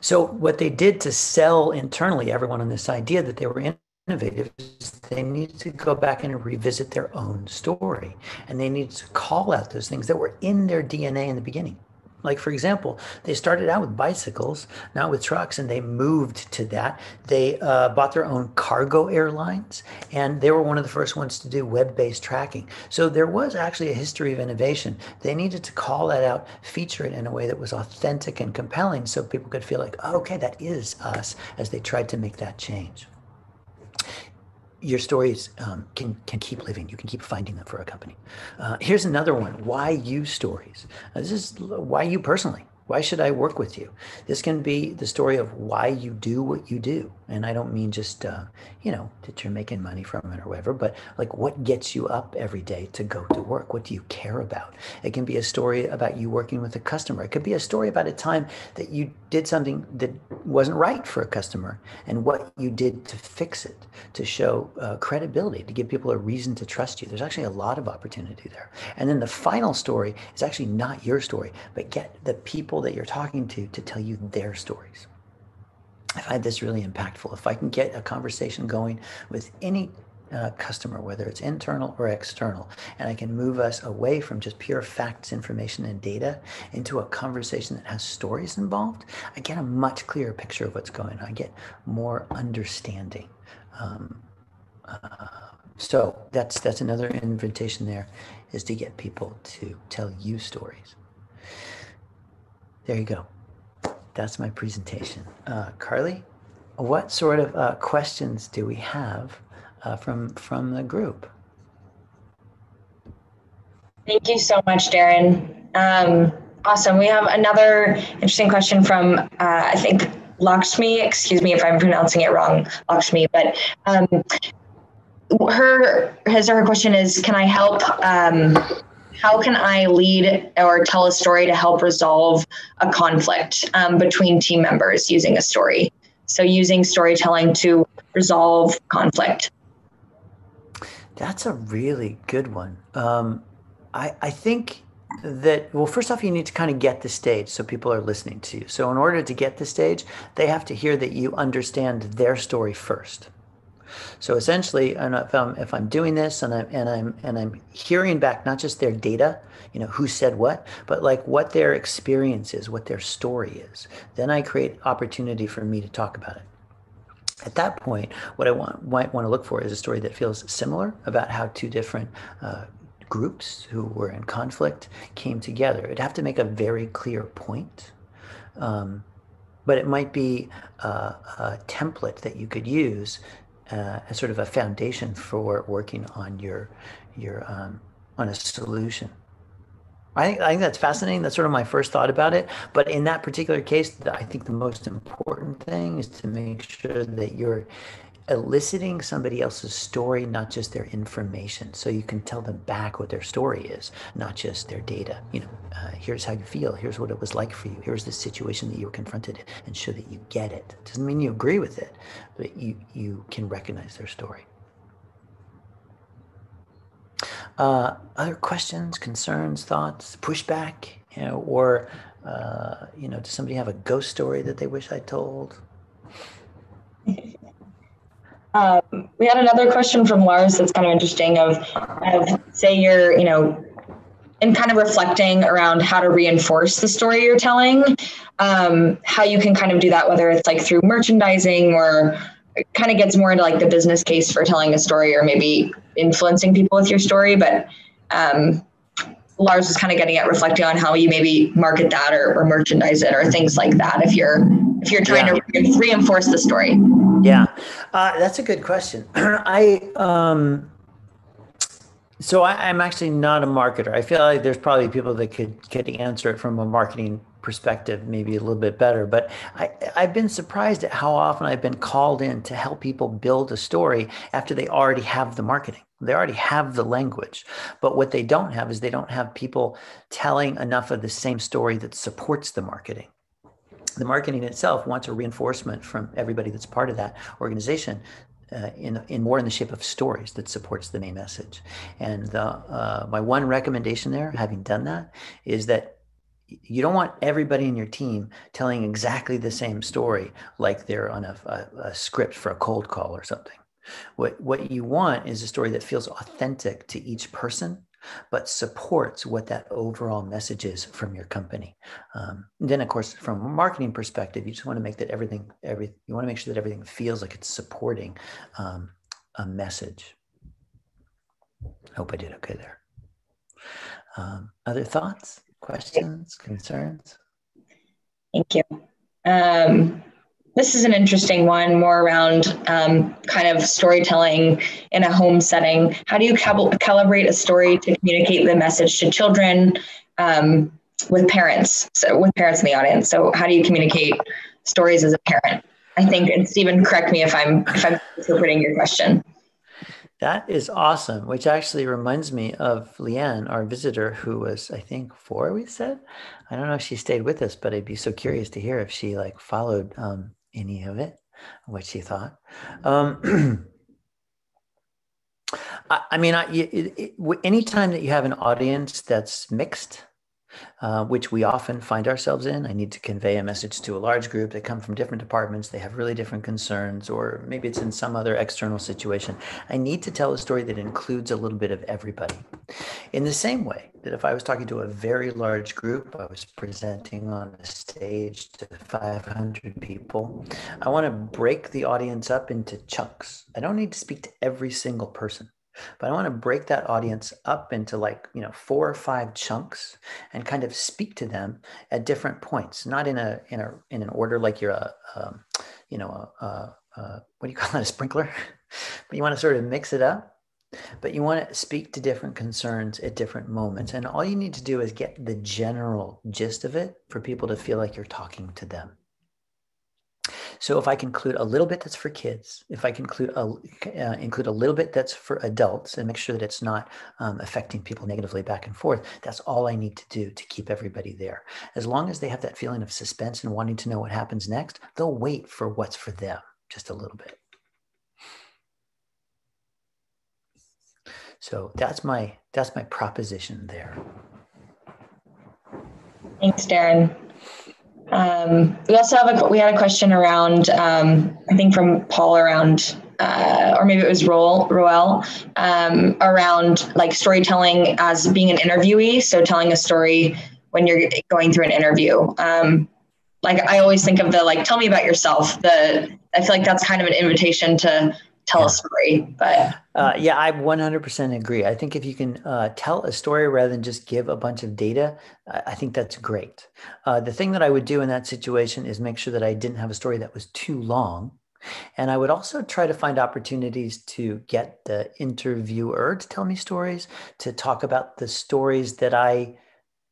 So, what they did to sell internally everyone on this idea that they were innovative is they needed to go back and revisit their own story. And they needed to call out those things that were in their DNA in the beginning. Like, for example, they started out with bicycles, not with trucks, and they moved to that. They uh, bought their own cargo airlines, and they were one of the first ones to do web based tracking. So there was actually a history of innovation. They needed to call that out, feature it in a way that was authentic and compelling so people could feel like, oh, okay, that is us as they tried to make that change your stories um, can can keep living. You can keep finding them for a company. Uh, here's another one: why you stories. Uh, this is why you personally. Why should I work with you? This can be the story of why you do what you do. And I don't mean just, uh, you know, that you're making money from it or whatever, but like what gets you up every day to go to work? What do you care about? It can be a story about you working with a customer. It could be a story about a time that you did something that wasn't right for a customer and what you did to fix it, to show uh, credibility, to give people a reason to trust you. There's actually a lot of opportunity there. And then the final story is actually not your story, but get the people that you're talking to to tell you their stories. I find this really impactful. If I can get a conversation going with any uh, customer, whether it's internal or external, and I can move us away from just pure facts, information, and data into a conversation that has stories involved, I get a much clearer picture of what's going on. I get more understanding. Um, uh, so that's that's another invitation there, is to get people to tell you stories. There you go that's my presentation. Uh, Carly, what sort of uh, questions do we have uh, from from the group? Thank you so much, Darren. Um, awesome. We have another interesting question from uh, I think Lakshmi. Excuse me if I'm pronouncing it wrong, Lakshmi. But um, her his or her question is, can I help? Um, how can I lead or tell a story to help resolve a conflict um, between team members using a story? So, using storytelling to resolve conflict. That's a really good one. Um, I, I think that, well, first off, you need to kind of get the stage so people are listening to you. So, in order to get the stage, they have to hear that you understand their story first. So essentially, if I'm if I'm doing this and I'm and I'm and I'm hearing back not just their data, you know, who said what, but like what their experience is, what their story is, then I create opportunity for me to talk about it. At that point, what I want might want to look for is a story that feels similar about how two different uh, groups who were in conflict came together. It'd have to make a very clear point. Um, but it might be uh, a template that you could use uh, as sort of a foundation for working on your your um, on a solution. I think, I think that's fascinating. That's sort of my first thought about it. But in that particular case, I think the most important thing is to make sure that you're eliciting somebody else's story, not just their information. So you can tell them back what their story is, not just their data. You know, uh, here's how you feel. Here's what it was like for you. Here's the situation that you were confronted in, and show that you get it. Doesn't mean you agree with it, but you you can recognize their story. Uh, other questions, concerns, thoughts, pushback, you know, or uh, you know, does somebody have a ghost story that they wish I told? Um, we had another question from Lars that's kind of interesting of, of say you're, you know, and kind of reflecting around how to reinforce the story you're telling, um, how you can kind of do that, whether it's like through merchandising or kind of gets more into like the business case for telling a story or maybe influencing people with your story. But um, Lars was kind of getting at reflecting on how you maybe market that or, or merchandise it or things like that if you're if you're trying yeah. to reinforce the story. Yeah, uh, that's a good question. I um, so I, am actually not a marketer. I feel like there's probably people that could could answer it from a marketing perspective, maybe a little bit better. But I, I've been surprised at how often I've been called in to help people build a story after they already have the marketing. They already have the language. But what they don't have is they don't have people telling enough of the same story that supports the marketing the marketing itself wants a reinforcement from everybody that's part of that organization uh, in, in more in the shape of stories that supports the main message. And the, uh, my one recommendation there, having done that, is that you don't want everybody in your team telling exactly the same story like they're on a, a, a script for a cold call or something. What, what you want is a story that feels authentic to each person but supports what that overall message is from your company. Um, then, of course, from a marketing perspective, you just want to make that everything, every you want to make sure that everything feels like it's supporting um, a message. I hope I did okay there. Um, other thoughts, questions, concerns? Thank you. Um, this is an interesting one, more around um, kind of storytelling in a home setting. How do you cal- calibrate a story to communicate the message to children um, with parents? So with parents in the audience. So how do you communicate stories as a parent? I think, and Stephen, correct me if I'm if I'm interpreting your question. That is awesome, which actually reminds me of Leanne, our visitor, who was, I think, four, we said. I don't know if she stayed with us, but I'd be so curious to hear if she like followed um, any of it, what she thought. Um, I, I, mean, I, it, it, anytime that you have an audience that's mixed, uh, which we often find ourselves in. I need to convey a message to a large group. They come from different departments. They have really different concerns, or maybe it's in some other external situation. I need to tell a story that includes a little bit of everybody. In the same way that if I was talking to a very large group, I was presenting on a stage to 500 people, I want to break the audience up into chunks. I don't need to speak to every single person but I want to break that audience up into like, you know, four or five chunks and kind of speak to them at different points, not in a, in a, in an order like you're a, um, you know, a, a, a, what do you call that, A sprinkler, but you want to sort of mix it up but you want to speak to different concerns at different moments and all you need to do is get the general gist of it for people to feel like you're talking to them so if I can include a little bit that's for kids, if I can include a, uh, include a little bit that's for adults and make sure that it's not um, affecting people negatively back and forth, that's all I need to do to keep everybody there. As long as they have that feeling of suspense and wanting to know what happens next, they'll wait for what's for them just a little bit. So that's my that's my proposition there. Thanks, Darren. Um, we also have a we had a question around um, I think from Paul around uh, or maybe it was Roel, Roel um, around like storytelling as being an interviewee. So telling a story when you're going through an interview. Um, like I always think of the like tell me about yourself. The I feel like that's kind of an invitation to tell a story. But uh, yeah, I 100% agree. I think if you can uh, tell a story rather than just give a bunch of data, I think that's great. Uh, the thing that I would do in that situation is make sure that I didn't have a story that was too long. And I would also try to find opportunities to get the interviewer to tell me stories, to talk about the stories that I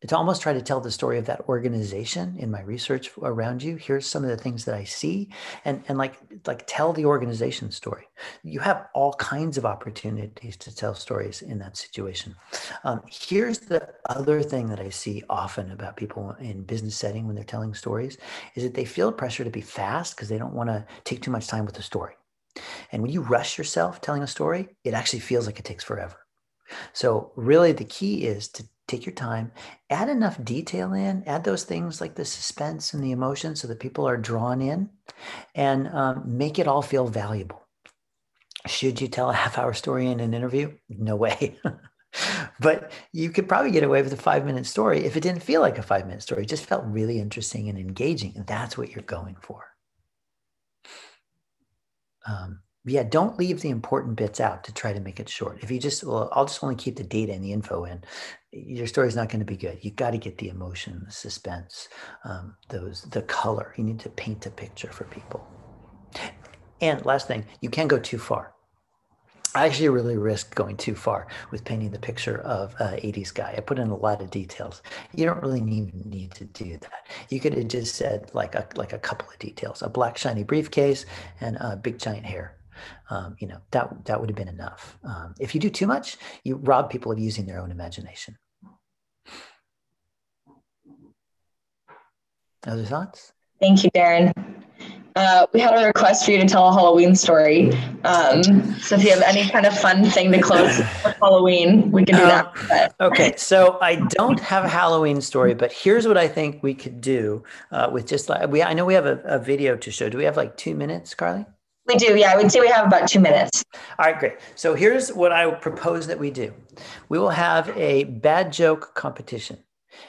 to almost try to tell the story of that organization in my research around you. Here's some of the things that I see, and and like like tell the organization story. You have all kinds of opportunities to tell stories in that situation. Um, here's the other thing that I see often about people in business setting when they're telling stories is that they feel pressure to be fast because they don't want to take too much time with the story. And when you rush yourself telling a story, it actually feels like it takes forever. So, really, the key is to take your time, add enough detail in, add those things like the suspense and the emotion so that people are drawn in, and um, make it all feel valuable. Should you tell a half hour story in an interview? No way. but you could probably get away with a five minute story if it didn't feel like a five minute story. It just felt really interesting and engaging. And that's what you're going for. Um, yeah, don't leave the important bits out to try to make it short. If you just, well, I'll just only keep the data and the info in, your story's not going to be good. You got to get the emotion, the suspense, um, those, the color. You need to paint a picture for people. And last thing, you can go too far. I actually really risk going too far with painting the picture of a 80s guy. I put in a lot of details. You don't really need, need to do that. You could have just said like a, like a couple of details, a black shiny briefcase and a big giant hair. Um, you know, that, that would have been enough. Um, if you do too much, you rob people of using their own imagination. Other thoughts? Thank you, Darren. Uh, we had a request for you to tell a Halloween story. Um, so if you have any kind of fun thing to close with Halloween, we can do that. Um, okay, so I don't have a Halloween story, but here's what I think we could do uh, with just like we. I know we have a, a video to show. Do we have like two minutes, Carly? We do, yeah. I would say we have about two minutes. All right, great. So here's what I propose that we do. We will have a bad joke competition.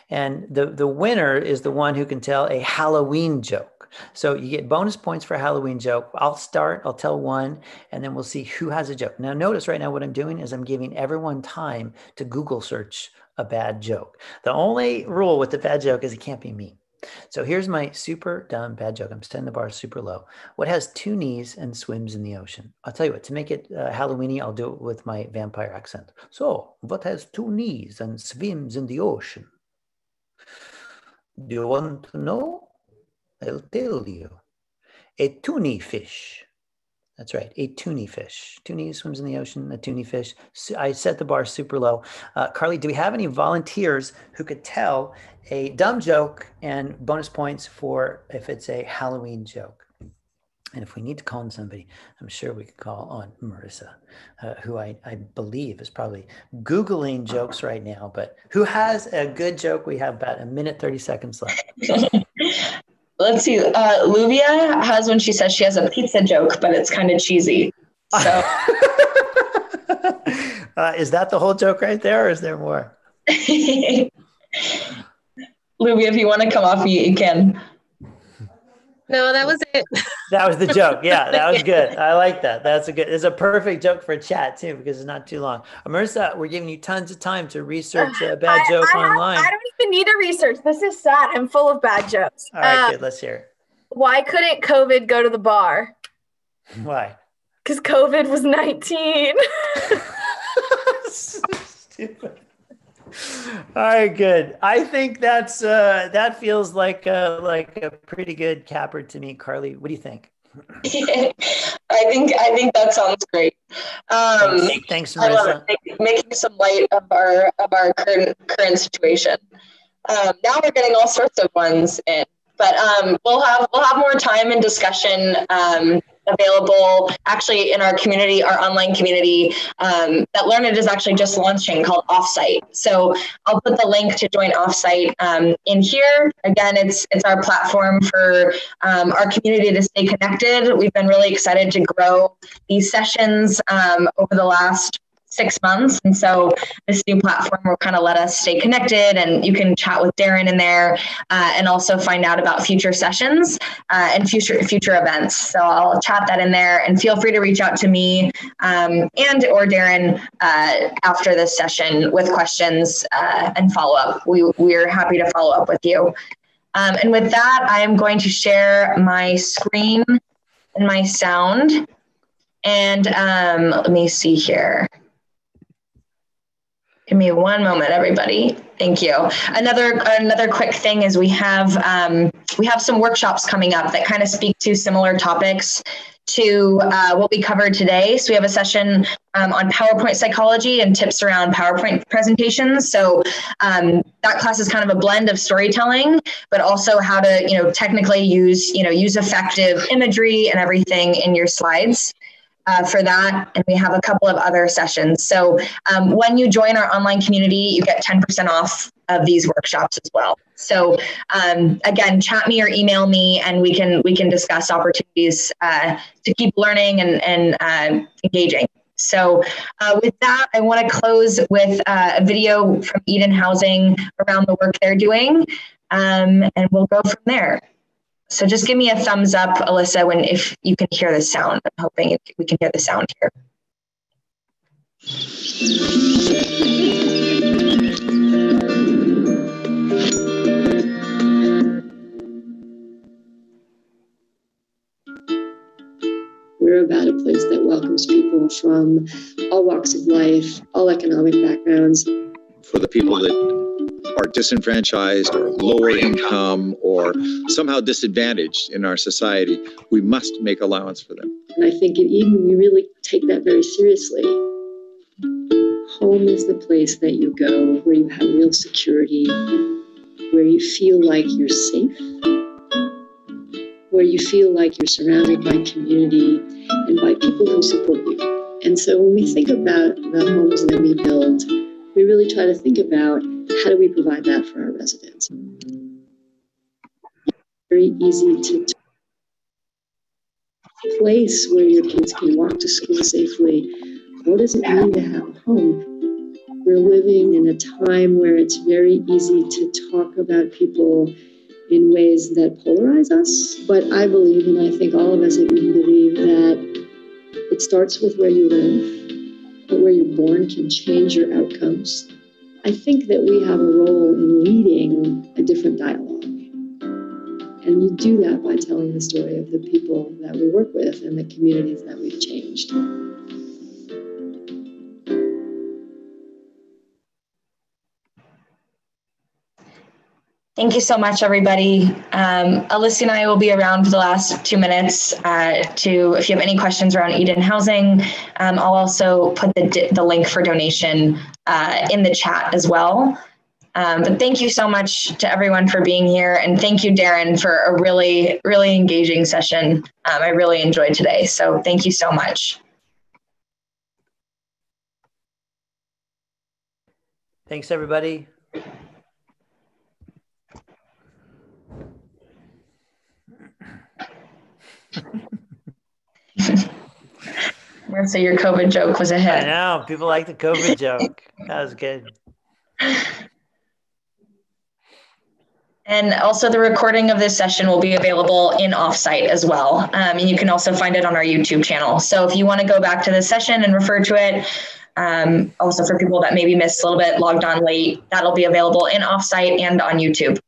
And the, the winner is the one who can tell a Halloween joke. So you get bonus points for a Halloween joke. I'll start, I'll tell one, and then we'll see who has a joke. Now, notice right now what I'm doing is I'm giving everyone time to Google search a bad joke. The only rule with the bad joke is it can't be me. So here's my super dumb bad joke. I'm setting the bar super low. What has two knees and swims in the ocean? I'll tell you what, to make it uh, Halloweeny, I'll do it with my vampire accent. So, what has two knees and swims in the ocean? Do you want to know? I'll tell you. A tunny fish. That's right, a tunny fish. Tunny swims in the ocean, a tunny fish. I set the bar super low. Uh, Carly, do we have any volunteers who could tell a dumb joke and bonus points for if it's a Halloween joke? And if we need to call on somebody, I'm sure we could call on Marissa, uh, who I, I believe is probably Googling jokes right now, but who has a good joke? We have about a minute, 30 seconds left. Let's see. Uh, Luvia has when she says she has a pizza joke, but it's kind of cheesy. So, uh, is that the whole joke right there, or is there more? Luvia, if you want to come off mute, you can. No, that was it. that was the joke. Yeah, that was good. I like that. That's a good. It's a perfect joke for a chat too because it's not too long. Marissa, we're giving you tons of time to research a bad I, joke I online. I don't even need to research. This is sad. I'm full of bad jokes. All right, uh, good. Let's hear it. Why couldn't COVID go to the bar? Why? Because COVID was 19. Stupid. All right, good. I think that's uh, that feels like a, like a pretty good capper to me, Carly. What do you think? I think I think that sounds great. Um, thanks, thanks Marissa. making some light of our of our current current situation. Um, now we're getting all sorts of ones in, but um, we'll have we'll have more time and discussion um, available actually in our community, our online community um, that Learnit is actually just launching called Offsite. So I'll put the link to join Offsite um, in here. Again, it's it's our platform for um, our community to stay connected. We've been really excited to grow these sessions um, over the last six months. And so this new platform will kind of let us stay connected and you can chat with Darren in there uh, and also find out about future sessions uh, and future future events. So I'll chat that in there and feel free to reach out to me um, and or Darren uh, after this session with questions uh, and follow up. We, we're happy to follow up with you. Um, and with that, I am going to share my screen and my sound. And um, let me see here. Give me one moment, everybody. Thank you. Another another quick thing is we have um, we have some workshops coming up that kind of speak to similar topics to uh, what we covered today. So we have a session um, on PowerPoint psychology and tips around PowerPoint presentations. So um, that class is kind of a blend of storytelling, but also how to you know technically use you know use effective imagery and everything in your slides uh, for that. And we have a couple of other sessions. So um, when you join our online community, you get 10% off of these workshops as well. So um, again, chat me or email me, and we can we can discuss opportunities uh, to keep learning and and uh, engaging. So uh, with that, I want to close with uh, a video from Eden Housing around the work they're doing, um, and we'll go from there. So just give me a thumbs up, Alyssa, when if you can hear the sound. I'm hoping we can hear the sound here. We're about a place that welcomes people from all walks of life, all economic backgrounds. For the people that are disenfranchised or lower income or somehow disadvantaged in our society, we must make allowance for them. And I think at Eden, we really take that very seriously. Home is the place that you go where you have real security, where you feel like you're safe, where you feel like you're surrounded by community and by people who support you. And so when we think about the homes that we build, we really try to think about how do we provide that for our residents? Very easy to place where your kids can walk to school safely. What does it mean to have a home? We're living in a time where it's very easy to talk about people in ways that polarize us. But I believe, and I think all of us at Eden believe, that it starts with where you live, where you're born can change your outcomes. I think that we have a role in leading a different dialogue. And you do that by telling the story of the people that we work with and the communities that we've changed. Thank you so much, everybody. Um, Alyssa and I will be around for the last two minutes uh, to, if you have any questions around Eden Housing, um, I'll also put the, the link for donation uh, in the chat as well. Um, but thank you so much to everyone for being here. And thank you, Darren, for a really, really engaging session. Um, I really enjoyed today. So thank you so much. Thanks, everybody. Marissa, your COVID joke was a hit. I know. People like the COVID joke. That was good. And also, the recording of this session will be available in offsite as well. Um, and you can also find it on our YouTube channel. So if you want to go back to the session and refer to it, um, also for people that maybe missed a little bit, logged on late, that'll be available in offsite and on YouTube.